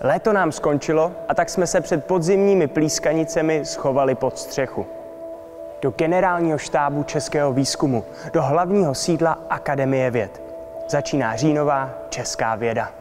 Léto nám skončilo a tak jsme se před podzimními plískanicemi schovali pod střechu. Do generálního štábu českého výzkumu, do hlavního sídla Akademie věd. Začíná říjnová česká věda.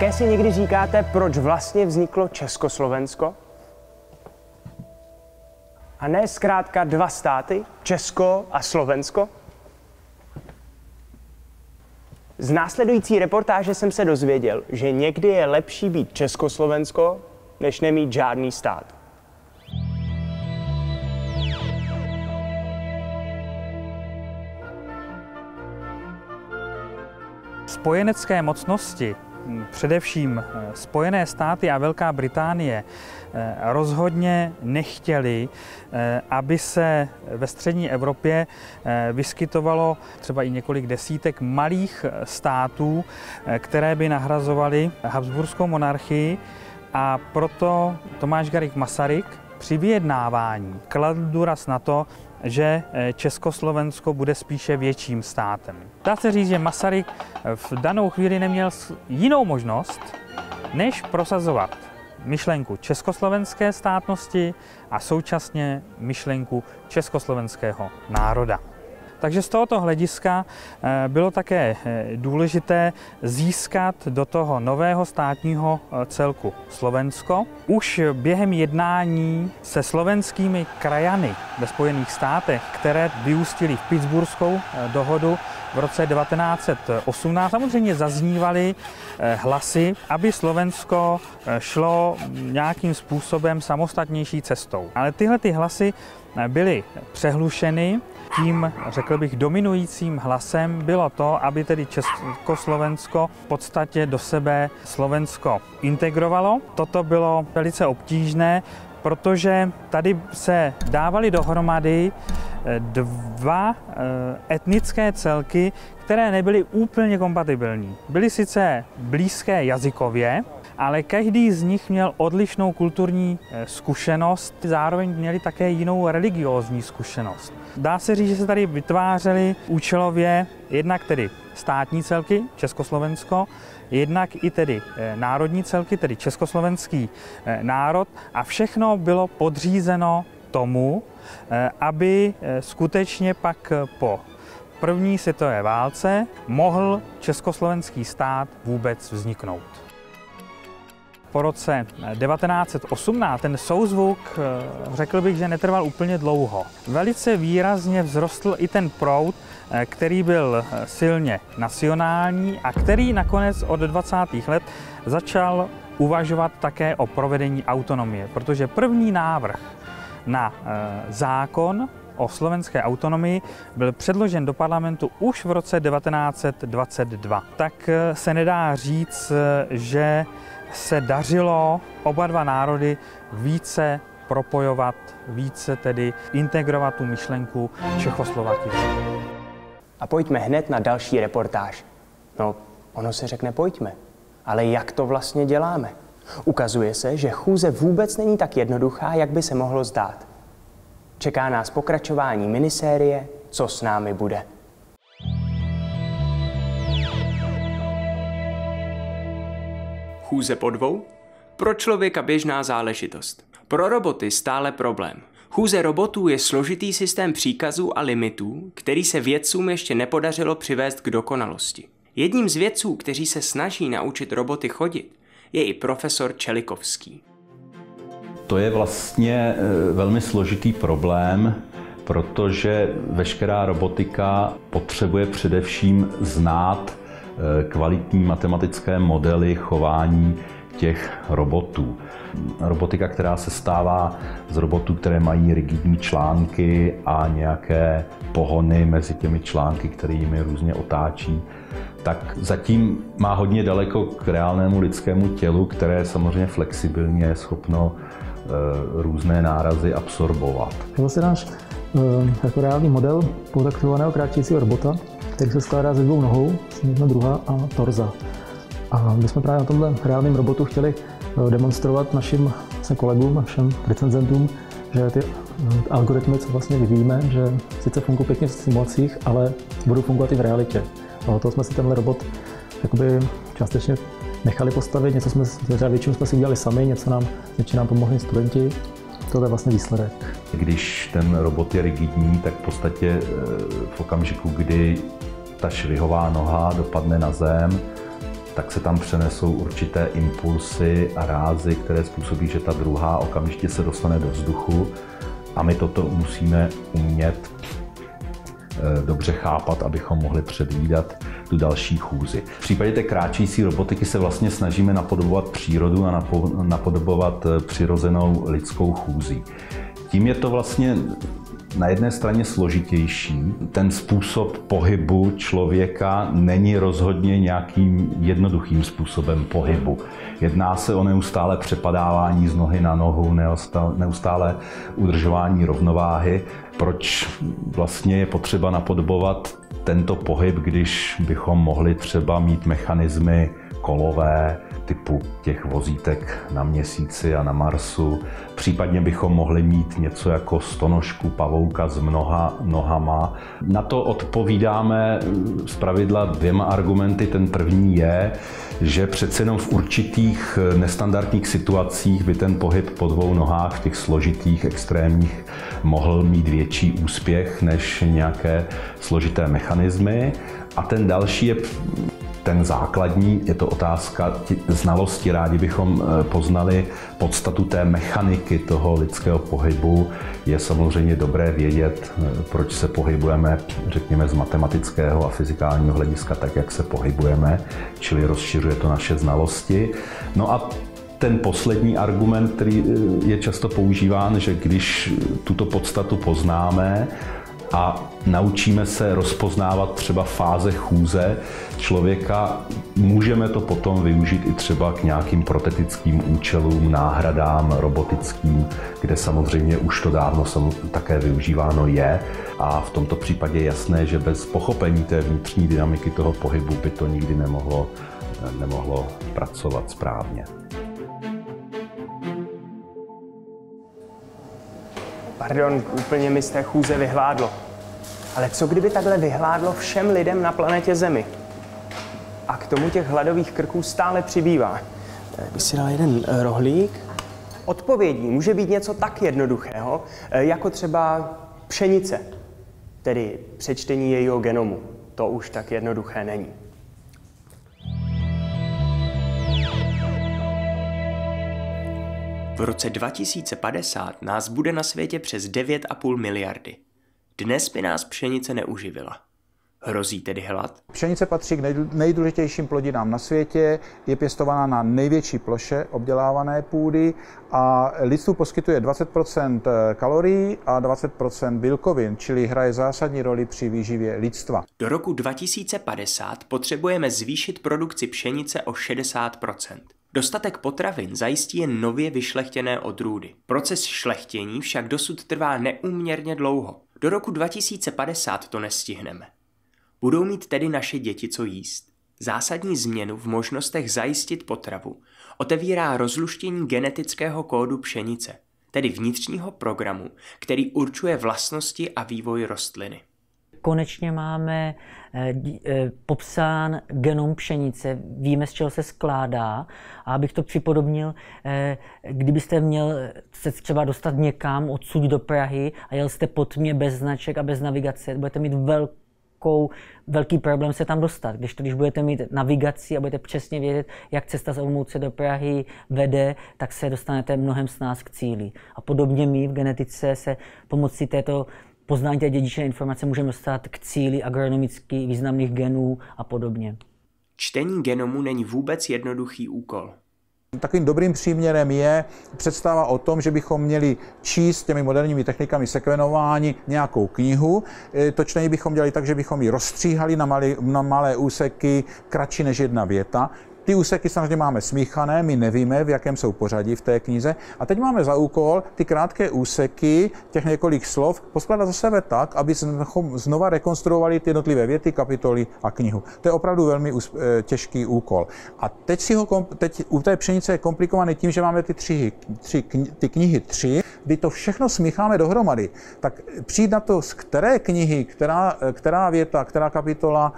Také si někdy říkáte, proč vlastně vzniklo Československo? A ne zkrátka dva státy, Česko a Slovensko? Z následující reportáže jsem se dozvěděl, že někdy je lepší být Československo, než nemít žádný stát. Spojenecké mocnosti především eh, Spojené státy a Velká Británie eh, rozhodně nechtěli, eh, aby se ve střední Evropě vyskytovalo třeba i několik desítek malých států, které by nahrazovaly Habsburskou monarchii. A proto Tomáš Garik Masaryk při vyjednávání kladl důraz na to, že eh, Československo bude spíše větším státem. Dá se říct, že Masaryk eh, v danou chvíli neměl jinou možnost, než prosazovat myšlenku československé státnosti a současně myšlenku československého národa. Takže z tohoto hlediska eh, bylo také eh, důležité získat do toho nového státního eh, celku Slovensko. Už během jednání se slovenskými krajany ve Spojených státech, které vyústily v Pittsburghskou dohodu v roce 1918, samozřejmě zaznívaly hlasy, aby Slovensko šlo nějakým způsobem samostatnější cestou. Ale tyhle ty hlasy byly přehlušeny tím, řekl bych, dominujícím hlasem bylo to, aby tedy Československo v podstatě do sebe Slovensko integrovalo. Toto bylo velice obtížné, protože tady se dávaly dohromady eh, dva eh, etnické celky, které nebyly úplně kompatibilní. Byly sice blízké jazykově, ale každý z nich měl odlišnou kulturní eh, zkušenost, zároveň měli také jinou religiózní zkušenost. Dá se říct, že se tady vytvářely účelově jednak tedy státní celky, Československo, jednak i tedy eh, národní celky, tedy československý eh, národ a všechno bylo podřízeno tomu, aby skutečně pak po první světové válce mohl československý stát vůbec vzniknout po roce 1918 ten souzvuk, eh, řekl bych, že netrval úplně dlouho. Velice výrazně vzrostl i ten proud, eh, který byl eh, silně nacionální a který nakonec od 20. let začal uvažovat také o provedení autonomie, protože první návrh na zákon o slovenské autonomii byl předložen do parlamentu už v roce 1922. Tak se nedá říct, že se dařilo oba dva národy více propojovat, více tedy integrovat tu myšlenku Čechoslovakie. A pojďme hned na další reportáž. No, ono se řekne pojďme, ale jak to vlastně děláme? Ukazuje se, že chůze vůbec není tak jednoduchá, jak by se mohlo zdát. Čeká nás pokračování minisérie Co s námi bude. Chůze po dvou? Pro člověka běžná záležitost. Pro roboty stále problém. Chůze robotů je složitý systém příkazů a limitů, který se vědcům ještě nepodařilo přivést k dokonalosti. Jedním z vědců, kteří se snaží naučit roboty chodit, je i profesor Čelikovský. To je vlastně e, velmi složitý problém, protože veškerá robotika potřebuje především znát kvalitní matematické modely chování těch robotů. Robotika, která se stává z robotů, které mají rigidní články a nějaké pohony mezi těmi články, kterými různě otáčí, tak zatím má hodně daleko k reálnému lidskému tělu, které samozřejmě flexibilně je schopno eh, různé nárazy absorbovat. Vlastně náš eh, jako reálný model podaktovaného kráčejícího robota, který se skládá ze dvou nohou, jedna druhá a torza. A my jsme právě na tomhle reálným robotu chtěli eh, demonstrovat našim vlastně kolegům a všem recenzentům, že ty eh, algoritmy, co vlastně vyvíjíme, že sice fungují pěkně v simulacích, ale budou fungovat i v realitě. A to jsme si tenhle robot jakoby částečně nechali postavit, něco jsme, většinu jsme si udělali sami, něco nám, něco nám pomohli studenti. To je vlastně výsledek. Když ten robot je rigidní, tak v podstatě eh, v okamžiku, kdy ta švihová noha dopadne na zem, tak se tam přenesou určité impulsy a rázy, které způsobí, že ta druhá okamžitě se dostane do vzduchu a my toto musíme umět eh, dobře chápat, abychom mohli předvídat tu další chůzi. V případě té kráčející robotiky se vlastně snažíme napodobovat přírodu a napodobovat eh, přirozenou lidskou chůzi. Tím je to vlastně na jedné straně složitější. Ten způsob pohybu člověka není rozhodně nějakým jednoduchým způsobem pohybu. Jedná se o neustále přepadávání z nohy na nohu, neustále udržování rovnováhy. Proč vlastně je potřeba napodobovat tento pohyb, když bychom mohli třeba mít mechanismy kolové, typu těch vozítek na měsíci a na Marsu. Případně bychom mohli mít něco jako stonožku pavouka s mnoha nohama. Na to odpovídáme z pravidla dvěma argumenty. Ten první je, že přece jenom v určitých nestandardních situacích by ten pohyb po dvou nohách v těch složitých, extrémních mohl mít větší úspěch než nějaké složité mechanismy. A ten další je ten základní, je to otázka znalosti. Rádi bychom eh, poznali podstatu té mechaniky toho lidského pohybu. Je samozřejmě dobré vědět, eh, proč se pohybujeme, řekněme, z matematického a fyzikálního hlediska tak, jak se pohybujeme, čili rozšiřuje to naše znalosti. No a ten poslední argument, který eh, je často používán, že když tuto podstatu poznáme, a naučíme se rozpoznávat třeba fáze chůze člověka, můžeme to potom využít i třeba k nějakým protetickým účelům, náhradám robotickým, kde samozřejmě už to dávno také využíváno je. A v tomto případě je jasné, že bez pochopení té vnitřní dynamiky toho pohybu by to nikdy nemohlo, nemohlo pracovat správně. Pardon, úplně mi z té chůze vyhládlo. Ale co kdyby takhle vyhládlo všem lidem na planetě Zemi? A k tomu těch hladových krků stále přibývá. By si dal jeden eh, rohlík. Odpovědí může být něco tak jednoduchého, eh, jako třeba pšenice, tedy přečtení jejího genomu. To už tak jednoduché není. V roce 2050 nás bude na světě přes 9,5 miliardy. Dnes by nás pšenice neuživila. Hrozí tedy hlad? Pšenice patří k nejdůležitějším plodinám na světě, je pěstovaná na největší ploše obdělávané půdy a lidstvu poskytuje 20% kalorií a 20% bílkovin, čili hraje zásadní roli při výživě lidstva. Do roku 2050 potřebujeme zvýšit produkci pšenice o 60 Dostatek potravin zajistí jen nově vyšlechtěné odrůdy. Proces šlechtění však dosud trvá neúměrně dlouho. Do roku 2050 to nestihneme. Budou mít tedy naše děti co jíst. Zásadní změnu v možnostech zajistit potravu otevírá rozluštění genetického kódu pšenice, tedy vnitřního programu, který určuje vlastnosti a vývoj rostliny konečně máme eh, eh, popsán genom pšenice, víme, z čeho se skládá. A abych to připodobnil, eh, kdybyste měl se třeba dostat někam odsud do Prahy a jel jste pod mě bez značek a bez navigace, budete mít velkou, velký problém se tam dostat. Když to, když budete mít navigaci a budete přesně vědět, jak cesta z Olomouce do Prahy vede, tak se dostanete mnohem s nás k cíli. A podobně my v genetice se pomocí této poznání té dědičné informace můžeme dostat k cíli agronomicky významných genů a podobně. Čtení genomu není vůbec jednoduchý úkol. Takovým dobrým příměrem je představa o tom, že bychom měli číst těmi moderními technikami sekvenování nějakou knihu. E, to čtení bychom dělali tak, že bychom ji rozstříhali na malé, na malé úseky kratší než jedna věta Ty úseky samozřejmě máme smíchané, my nevíme, v jakém jsou pořadí v té knize. A teď máme za úkol ty krátké úseky, těch několik slov, poskládat za sebe tak, aby znova rekonstruovali ty jednotlivé věty, kapitoly a knihu. To je opravdu velmi eh, těžký úkol. A teď, si ho, teď u té pšenice je komplikovaný tím, že máme ty, tři, tři, ty knihy tři, kdy to všechno smícháme dohromady. Tak přijít na to, z které knihy, která, která věta, která kapitola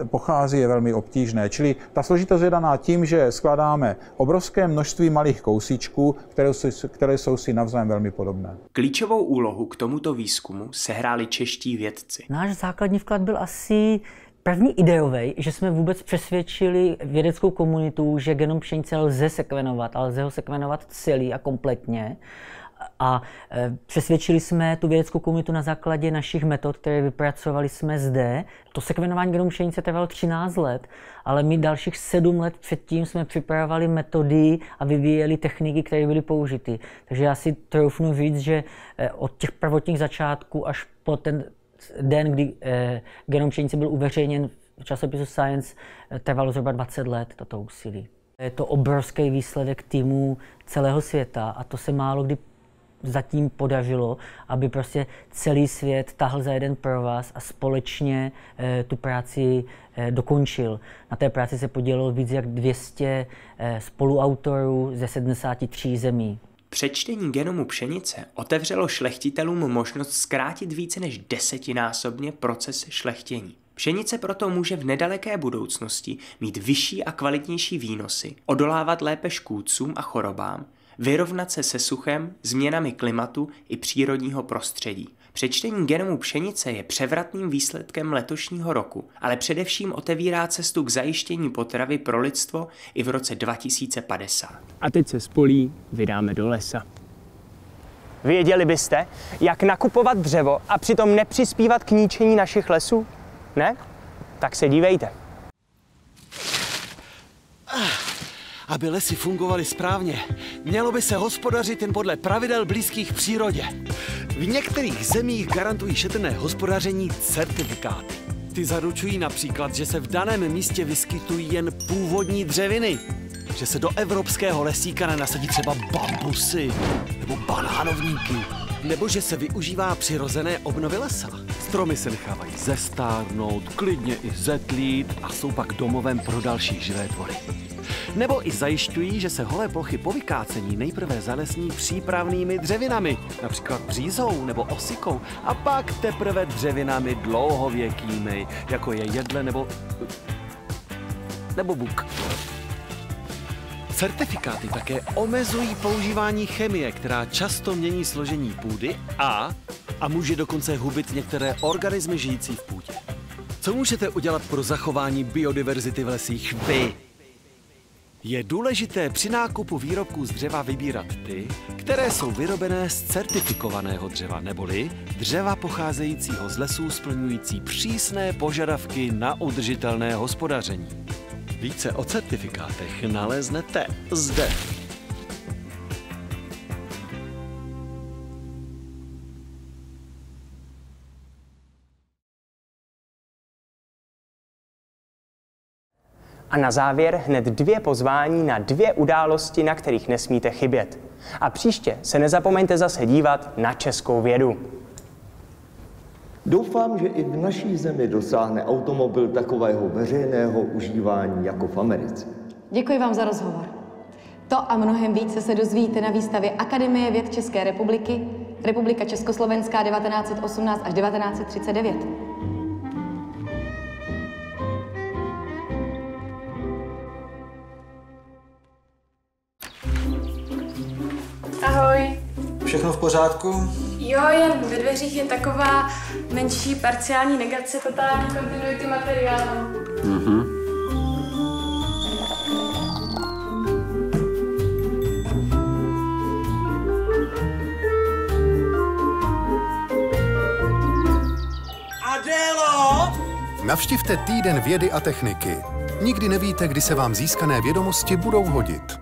eh, pochází, je velmi obtížné. Čili ta složitost je daná tím, že skládáme obrovské množství malých kousíčků, které jsou, které jsou si navzájem velmi podobné. Klíčovou úlohu k tomuto výzkumu sehráli čeští vědci. Náš základní vklad byl asi první ideový, že jsme vůbec přesvědčili vědeckou komunitu, že genom pšenice lze sekvenovat, ale lze ho sekvenovat celý a kompletně. A e, přesvědčili jsme tu vědeckou komunitu na základě našich metod, které vypracovali jsme zde. To sekvenování genomu pšenice trvalo 13 let, ale my dalších 7 let předtím jsme připravovali metody a vyvíjeli techniky, které byly použity. Takže já si troufnu říct, že e, od těch prvotních začátků až po ten den, kdy eh, genom pšenice byl uveřejněn v časopisu Science, trvalo zhruba 20 let toto úsilí. Je to obrovský výsledek týmu celého světa a to se málo kdy zatím podařilo, aby prostě celý svět tahl za jeden pro vás a společně eh, tu práci eh, dokončil. Na té práci se podělilo víc jak 200 eh, spoluautorů ze 73 zemí. Přečtení genomu pšenice otevřelo šlechtitelům možnost zkrátit více než desetinásobně proces šlechtění. Pšenice proto může v nedaleké budoucnosti mít vyšší a kvalitnější výnosy, odolávat lépe škůdcům a chorobám, vyrovnat se se suchem, změnami klimatu i přírodního prostředí. Přečtení genomu pšenice je převratným výsledkem letošního roku, ale především otevírá cestu k zajištění potravy pro lidstvo i v roce 2050. A teď se spolí vydáme do lesa. Věděli byste, jak nakupovat dřevo a přitom nepřispívat k ničení našich lesů? Ne? Tak se dívejte. Aby lesy fungovaly správně, mělo by se hospodařit jen podle pravidel blízkých přírodě. V některých zemích garantují šetrné hospodaření certifikáty. Ty zaručují například, že se v daném místě vyskytují jen původní dřeviny, že se do evropského lesíka nenasadí třeba bambusy nebo banánovníky, nebo že se využívá přirozené obnovy lesa. Stromy se nechávají zestárnout, klidně i zetlít a jsou pak domovem pro další živé tvory. Nebo i zajišťují, že se holé plochy po vykácení nejprve zalesní přípravnými dřevinami, například břízou nebo osikou, a pak teprve dřevinami dlouhověkými, jako je jedle nebo... nebo buk. Certifikáty také omezují používání chemie, která často mění složení půdy a, a může dokonce hubit některé organismy žijící v půdě. Co můžete udělat pro zachování biodiverzity v lesích vy? Je důležité při nákupu výrobků z dřeva vybírat ty, které jsou vyrobené z certifikovaného dřeva, neboli dřeva pocházejícího z lesů splňující přísné požadavky na udržitelné hospodaření. Více o certifikátech naleznete zde. A na závěr hned dvě pozvání na dvě události, na kterých nesmíte chybět. A příště se nezapomeňte zase dívat na českou vědu. Doufám, že i v naší zemi dosáhne automobil takového veřejného užívání jako v Americe. Děkuji vám za rozhovor. To a mnohem více se dozvíte na výstavě Akademie věd České republiky, Republika Československá 1918 až 1939. pořádku? Jo, jen ve dveřích je taková menší parciální negace totální kontinuity materiálu. Mhm. Adélo! Navštivte týden vědy a techniky. Nikdy nevíte, kdy se vám získané vědomosti budou hodit.